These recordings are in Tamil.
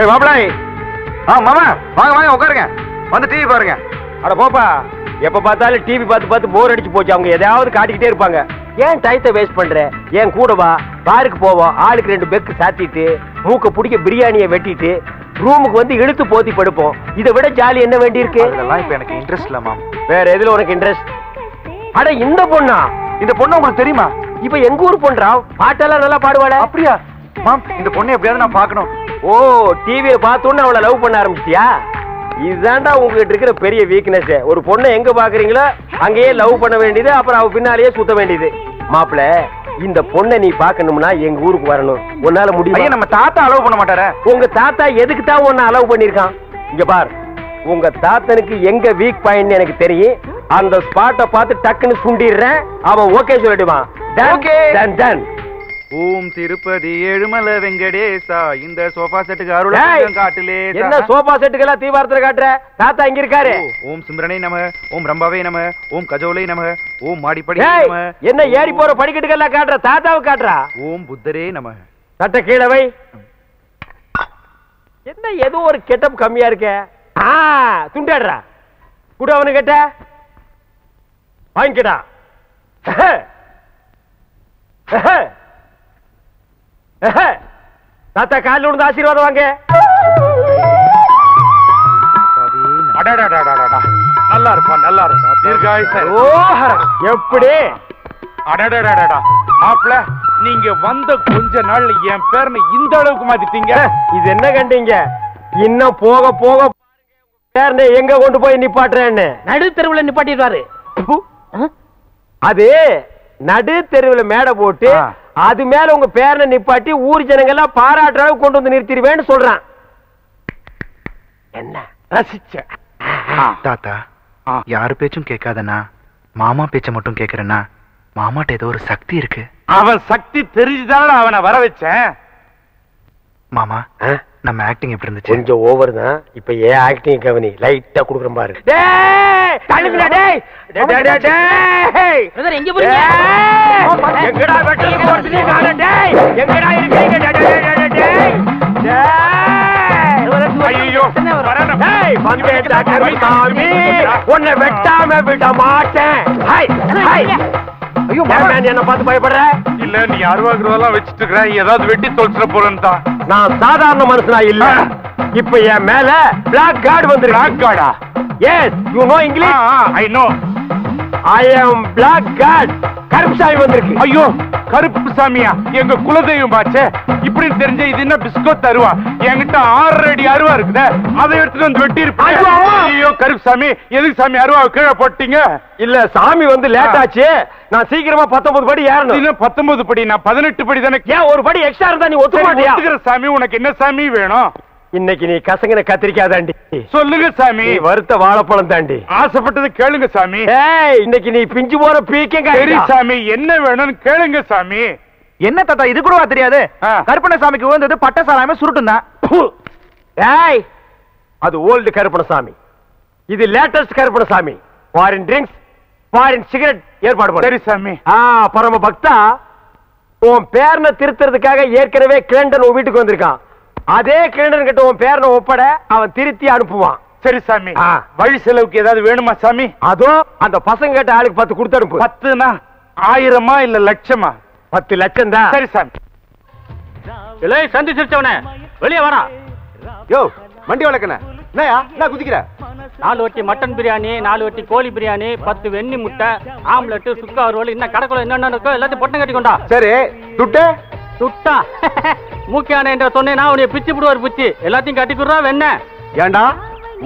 ஏய் மாப்பிளை. ஆ மாமா வாங்க வாங்க உட்காருங்க. வந்து டிவி பாருங்க. அட போப்பா எப்ப பார்த்தாலும் டிவி பார்த்து பார்த்து போர் அடிச்சு போச்சு. அவங்க எதையாவது காட்டிக்கிட்டே இருப்பாங்க. ஏன் டயத்தை வேஸ்ட் பண்ற? ஏன் கூட வா? பாருக்கு போவோம். ஆளுக்கு ரெண்டு பெக்கு சாத்திட்டு மூக்க பிடிக்க பிரியாணியை வெட்டிட்டு ரூமுக்கு வந்து இழுத்து போத்தி படுப்போம். இதை விட ஜாலி என்ன வேண்டி இருக்கு? அதெல்லாம் இப்ப எனக்கு இன்ட்ரெஸ்ட் இல்ல மாம். வேற எதுல உனக்கு இன்ட்ரெஸ்ட் அட இந்த பொண்ணா? இந்த பொண்ணு உங்களுக்கு தெரியுமா? இப்ப எங்க ஊர் பொண்ணா பாட்டெல்லாம் நல்லா பாடுவாளே. அப்படியா? மாம் இந்த பொண்ணை எப்படியாவது நான் பார்க்கணும். ஓ டிவியை பார்த்தோன்னு அவளை லவ் பண்ண ஆரம்பிச்சிட்டியா? இதுதான்டா உங்ககிட்ட இருக்கிற பெரிய வீக்னஸ் ஒரு பொண்ணை எங்க பாக்குறீங்களோ அங்கேயே லவ் பண்ண வேண்டியது அப்புறம் அவ பின்னாலேயே சுத்த வேண்டியது. மாப்பிள இந்த பொண்ணை நீ பார்க்கணும்னா எங்க ஊருக்கு வரணும். உன்னால முடியும்? நம்ம தாத்தா அலோவ் பண்ண மாட்டாரே? உங்க தாத்தா எதுக்கு தான் உன்னை அலோவ் பண்ணிருக்கான் இங்க பார் உங்க தாத்தனுக்கு எங்க வீக் பாயிண்ட் எனக்கு தெரியும். அந்த ஸ்பாட்டை பார்த்து டக்குன்னு சுண்டிடுறேன். அவன் ஓகே சொல்லிடுவான் Okay. Done done Om Tirupati Ezhumalai Venkatesa. இந்த சோஃபா செட்டுக்கு அருள் காட்டுலே என்ன சோபா செட்டுக்கெல்லாம் தீபாரத்துல காட்டுற? தாத்தா இங்க இருக்காரு. ஓம் சிம்ரனை நம ஓம் ரம்பாவே நம ஓம் கஜோலை நம ஓம் மாடிப்படி நம. என்ன ஏறி போற படிக்கட்டுக்கெல்லாம் காட்டுற? தாத்தாவை காட்டுறா? ஓம் புத்தரே நம. சட்ட கீழே வை. என்ன ஏதோ ஒரு கெட்டப் கம்மியா இருக்க? ஆ துண்டாடுறா. கூட அவனு கேட்ட. வாங்கிக்கடா. தாத்தா காலில் விழுந்து ஆசீர்வாதம் வாங்க. நல்லா இருப்பா நல்லா இருப்பா தீர்காயுசா. ஓஹரம் எப்படி அடடடடடா மாப்ள நீங்க வந்த கொஞ்ச நாள்ல என் பேரனை இந்த அளவுக்கு மாத்திட்டீங்க இது என்ன கண்டீங்க இன்னும் போக போக பேரனை எங்க கொண்டு போய் நிப்பாட்டுறேன்னு நடு தெருவுல நிப்பாட்டிடுவாரு அது நடு தெருவுல மேடை போட்டு. அது மேல உங்க பேரனை நிப்பாட்டி ஊர் ஜனங்க எல்லாம் பாராட்டுற அளவுக்கு கொண்டு வந்து நிறுத்திடுவேன்னு சொல்றான். என்ன? ரசிச்ச. தாத்தா ஆ. யாரு பேச்சும் கேட்காதண்ணா. மாமா பேச்ச மட்டும் கேக்குறேன்னா மாமாட்ட ஏதோ ஒரு சக்தி இருக்கு. அவன் சக்தி தெரிஞ்சுதானே அவனை வர வச்சேன் மாமா? நம்ம ஆக்டிங் எப்படி இருந்துச்சு? கொஞ்சம் ஓவர் தான். இப்ப ஏன் ஆக்டிங் கவனி? லைட்டா குடுக்குறேன் பாரு. உன்னை வெட்டாம விட மாட்டேன். என்ன பார்த்து பயப்படுற? இல்ல நீ அருவாக்குறதெல்லாம் வச்சுட்டு இருக்கிற ஏதாவது வெட்டி தொலைச்சிட போறேன்னு தான் நான் சாதாரண மனுஷனா இல்ல. இப்ப என் மேல பிளாக் கார்டு வந்திருக்கு. Black கார்டா yes you know English I know I am black card Karuppusamy வந்திருக்கு. ஐயோ கருப்பு சாமியா எங்க குலதெய்வம் பாச்சே. இப்படி தெரிஞ்ச இது என்ன பிஸ்கோ தருவா? என்கிட்ட ஆறு அடி அருவா இருக்குதே. அதை எடுத்துட்டு வந்து வெட்டி ஐயோ, கருப்பு சாமி எதுக்கு சாமி அருவா கீழே போட்டீங்க? இல்ல சாமி வந்து லேட் ஆச்சு. நான் சீக்கிரமா பத்தொன்பது படி ஏறணும். பத்தொன்பது படி நான் பதினெட்டு படி தானே ஏன் ஒரு படி எக்ஸ்ட்ரா இருந்தா நீ ஒத்துக்க சரி, மாட்டியா? சாமி உனக்கு என்ன சாமி வேணும்? இன்னைக்கு நீ கசங்கின கத்திரிக்காய் தாண்டி. சொல்லுங்க சாமி. நீ வறுத்த வாழைப்பழம் தாண்டி. ஆசைப்பட்டது கேளுங்க சாமி. இன்னைக்கு நீ பிஞ்சு போற சரி பீக்கங்க சாமி என்ன வேணும்னு கேளுங்க சாமி. என்ன தாத்தா இது கூடவா தெரியாது? ஆ. கருப்பண்ண சாமிக்கு உகந்தது பட்ட சாராயமே சுருட்டும் தான் ஏய். அது ஓல்டு கருப்பணசாமி இது latest Karuppanasamy foreign drinks foreign cigarette ஏற்பாடு பண்ணு. சரி சாமி. பரம பக்தா உன் பேரனை திருத்துறதுக்காக ஏற்கனவே கிளண்டன் உன் வீட்டுக்கு வந்திருக்கான். அதே கிளண்டன் கிட்ட உன் பேரனை ஒப்பட அவன் திருத்தி அனுப்புவான். சரி சாமி. வழி செலவுக்கு ஏதாவது வேணுமா சாமி? அதுவும் அந்த பசங்க கிட்ட ஆளுக்கு பத்து கொடுத்து அனுப்பு. பத்துனா ஆயிரமா இல்ல லட்சமா? பத்து லட்சம் தான் சரி. சாமி இல்லை சந்தி சிரிச்சவனே. வெளியே வாடா. யோ வண்டி வளர்க்கண என்னயா என்ன குதிக்கிற? நாலு வட்டி மட்டன் பிரியாணி நாலு வட்டி கோழி பிரியாணி பத்து வெண்ணி முட்டை ஆம்லெட் சுக்கா ரோல் இன்னும் கடைக்குள்ள என்னென்ன இருக்கோ எல்லாத்தையும் பொட்டை கட்டி கொண்டா. சரி துட்டு? சுட்டா மூக்கியான என்ற சொன்னேன்னா உன்னை பிச்சு விடுவார் பிச்சு. எல்லாத்தையும் கட்டிக்குறா வெண்ண ஏண்டா?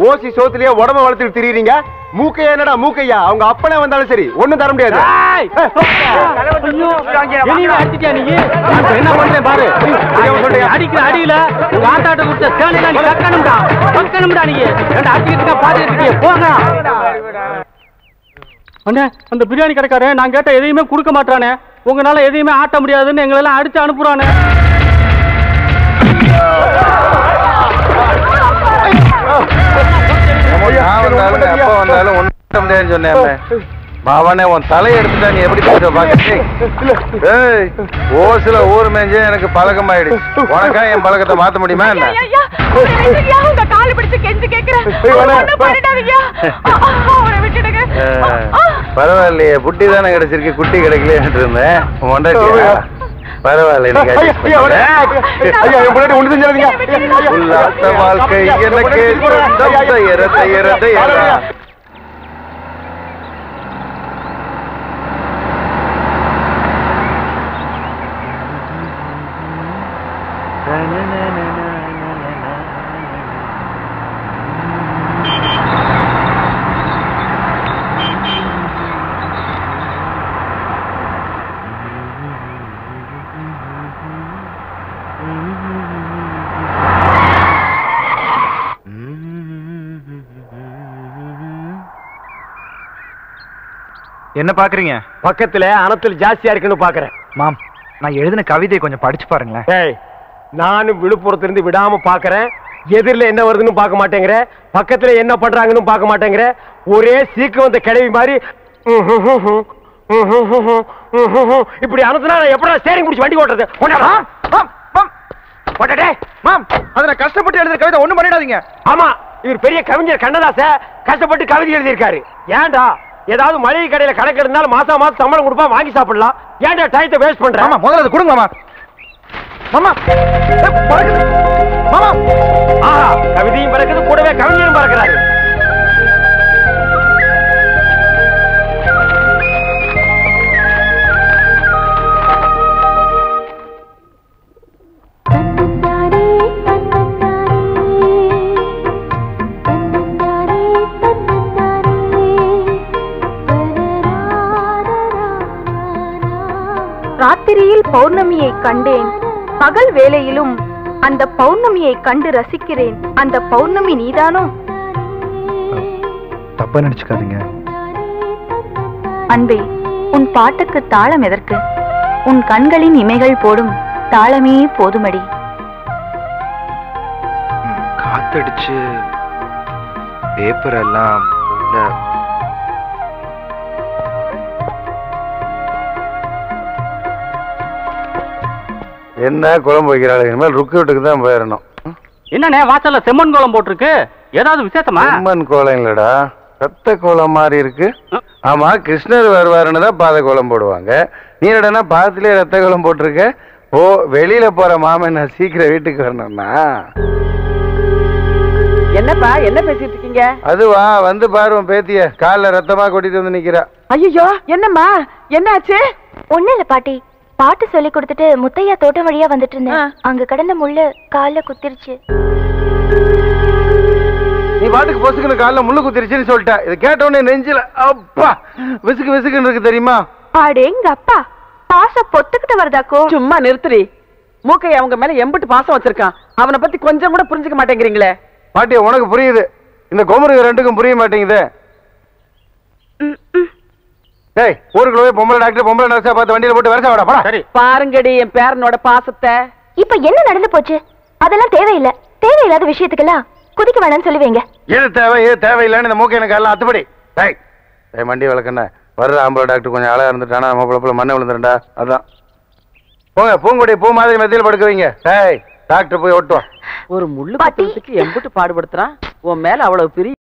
ஓசி சோத்துலயே உடம்ப வளர்த்துட்டு திரியுறீங்க. மூக்கையா என்னடா மூக்கையா? அவங்க அப்பனே வந்தாலும் சரி ஒண்ணும் தர முடியாது. என்ன பண்றேன் பாரு. அடிக்கிற அடியில உங்க ஆத்தாட்ட கொடுத்த சேலையில நீ கக்கணும்டா கக்கணும்டா நீ. ரெண்டு அடிக்கிட்டு பாத்துட்டு இருக்கிய போங்க அண்ணே அந்த பிரியாணி கடைக்காரன் நான் கேட்ட எதையுமே கொடுக்க மாட்டானே உங்களால எதையுமே ஆட்ட முடியாதுன்னு எங்களெல்லாம் அடிச்சு அனுப்புறானே. வந்தாலும் எப்ப வந்தாலும் ஒண்ணும் முடியாதுன்னு சொன்னேன் அவனே உன் தலையை எடுத்துட்டா நீ எப்படி பேசுற பாக்க ஏய் ஓசுல ஊர் மேஞ்சே எனக்கு பழக்கமாயிடுச்சு. உனக்கா என் பழக்கத்தை மாத்த முடியுமா என்ன? உங்க காலை பிடிச்சு கெஞ்சி கேக்குறேன். பரவாயில்லையே புட்டி தானே கிடைச்சிருக்கு குட்டி கிடைக்கலன்னு இருந்தேன். உன் பொண்டாட்டியா? பரவாயில்ல நீ ஐயா, ஐயா, வேணாம். ஐயா, என் என்ன பாக்குறீங்க பக்கத்துல அனத்தில் ஜாஸ்தியா இருக்குன்னு பாக்குறேன் மாம் நான் எழுதின கவிதையை கொஞ்சம் படிச்சு பாருங்களேன் ஏய் நானும் விழுப்புரத்துல இருந்து விடாம பாக்குறேன் எதிரில என்ன வருதுன்னு பார்க்க மாட்டேங்கிற பக்கத்துல என்ன பண்றாங்கன்னு பார்க்க மாட்டேங்கிற ஒரே சீக்கு வந்த கிளவி மாதிரி இப்படி நான் எப்படா ஸ்டேரிங் பிடிச்சி வண்டி ஓட்டுறது கொண்டாடே மாம் அதை கஷ்டப்பட்டு எழுதுற கவிதை ஒண்ணும் பண்ணிடாதீங்க ஆமா இவர் பெரிய கவிஞர் கண்ணதாச கஷ்டப்பட்டு கவிதை எழுதியிருக்காரு ஏன்டா ஏதாவது மளிகை கடையில கணக்கு இருந்தாலும் மாசம் மாசம் சம்பளம் கொடுப்பா வாங்கி சாப்பிடலாம். ஏன்டா டயத்தை வேஸ்ட் பண்ற? மாமா முதல்ல அதை கொடுங்க மாமா. மாமா. ஏய், பறக்குது. மாமா. ஆஹா கவிதையும் பறக்குது கூடவே கவிஞரும் பறக்கிறாரு. ராத்திரியில் பௌர்ணமியை கண்டேன். பகல் வேளையிலும் அந்த பௌர்ணமியை கண்டு ரசிக்கிறேன். அந்த பௌர்ணமி நீதானோ? தப்பா நினைச்சுக்காதீங்க. அன்பே உன் பாட்டுக்கு தாளம் எதற்கு? உன் கண்களின் இமைகள் போடும் தாளமே போதுமடி. காத்தடிச்சு பேப்பர் எல்லாம் என்ன குழம்பு வைக்கிறாள் இனிமேல் ருக்கு வீட்டுக்கு தான் போயிடணும் என்னண்ணே வாசல்ல செம்மண் கோலம் போட்டிருக்கு? ஏதாவது விசேஷமா? அம்மன் கோலம் இல்லடா. ரத்த கோலம் மாதிரி இருக்கு. ஆமா கிருஷ்ணர் வருவாருன்னு தான் பாத கோலம் போடுவாங்க. நீ என்னடா பாதத்திலே ரத்த கோலம் போட்டிருக்க. ஓ வெளியில போற மாமன் நான் சீக்கிரம் வீட்டுக்கு வரணும்னா. என்னப்பா என்ன பேசிட்டு இருக்கீங்க? அதுவா வந்து பாரு உன் பேத்திய. கால்ல ரத்தமா கொட்டிட்டு வந்து நிக்கிறா. ஐயோ என்னம்மா? என்னாச்சு? ஒண்ணு இல்ல பாட்டி. பாட்டு சொல்லி கொடுத்துட்டு முத்தையா தோட்டம் வழியா வந்துட்டு இருந்தேன். அங்க கடந்த முள்ளு கால்ல குத்திருச்சு. நீ பாட்டுக்கு பொசுக்குன்னு கால்ல முள்ளு குத்திருச்சுன்னு சொல்லிட்ட. இது கேட்ட உடனே நெஞ்சில அப்பா விசுக்கு விசுக்குன்னு இருக்கு தெரியுமா? அடேங்க அப்பா. பாச பொத்துக்கிட்டு வருதாக்கோ சும்மா நிறுத்துடி. மூக்கை அவங்க மேல எம்பிட்டு பாசம் வச்சிருக்கான். அவனை பத்தி கொஞ்சம் கூட புரிஞ்சுக்க மாட்டேங்கிறீங்களே. பாட்டி உனக்கு புரியுது. இந்த கோமருக்கு ரெண்டுக்கும் புரிய மாட்டேங்குது. டேய் ஊருக்குள்ள போய் பொம்பளை டாக்டர் பொம்பளை நர்ஸா பார்த்து வண்டியில போட்டு வரசா வாடா போடா. சரி. பாருங்கடி என் பேரனோட பாசத்தை. இப்ப என்ன நடந்து போச்சு? அதெல்லாம் தேவையில்லை. தேவையில்லாத விஷயத்துக்கெல்லாம் குதிக்க வேணாம்னு சொல்லுவீங்க எது தேவை எது தேவையில்லைன்னு இந்த மூக்க எனக்கு எல்லாம் அத்துப்படி. டேய் டேய் மண்டி விளக்கண்ண வர்ற ஆம்பளை டாக்டர் கொஞ்சம் அழகா இருந்துட்டானா நம்ம பிள்ளை மண்ணை விழுந்துருண்டா அதான். போங்க பூங்குடி பூ மாதிரி மெத்தியில் படுக்க வைங்க. டேய் டாக்டர் போய் ஓட்டுவா ஒரு முள்ளு பாட்டி. குத்துறதுக்கு எம்பிட்டு பாடுபடுத்துறான். உன் மேல அவ்வளவு பெரிய